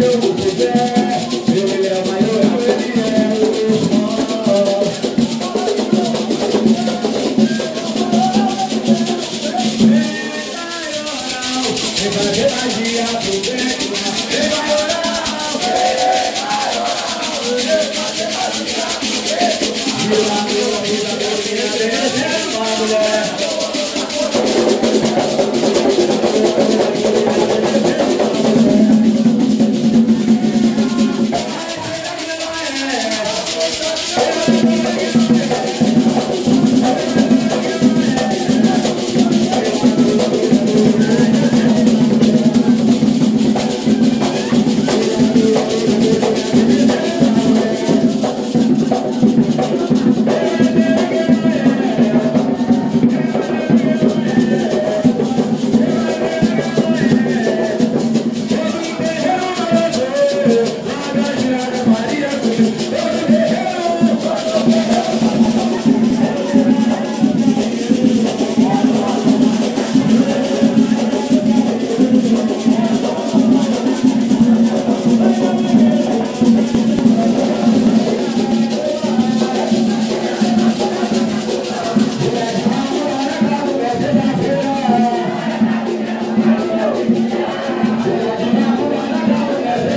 do.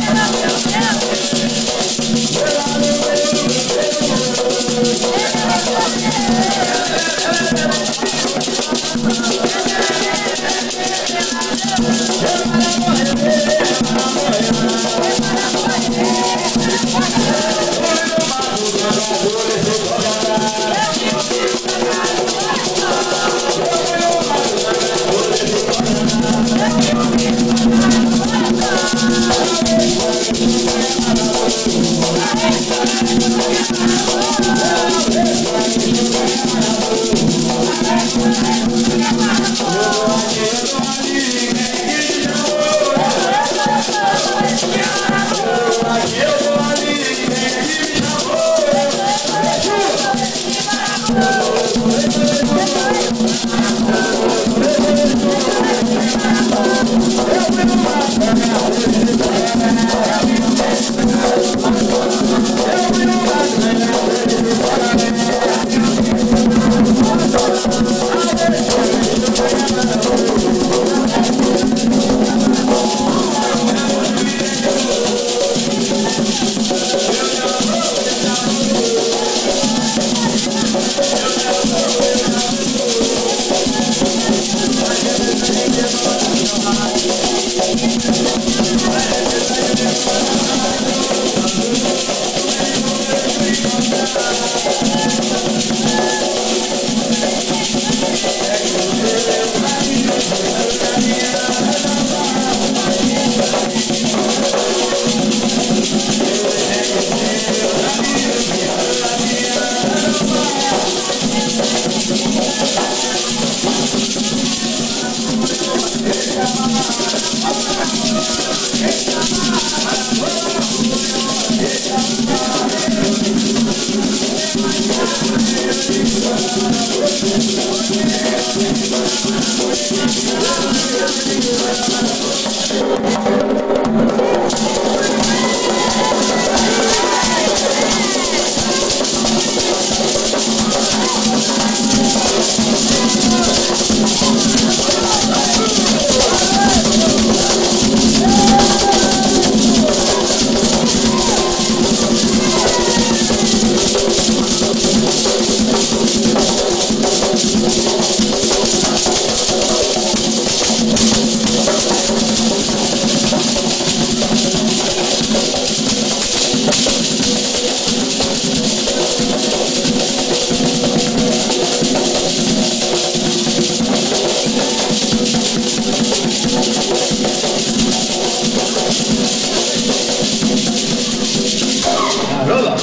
Música Thank you. ne olur?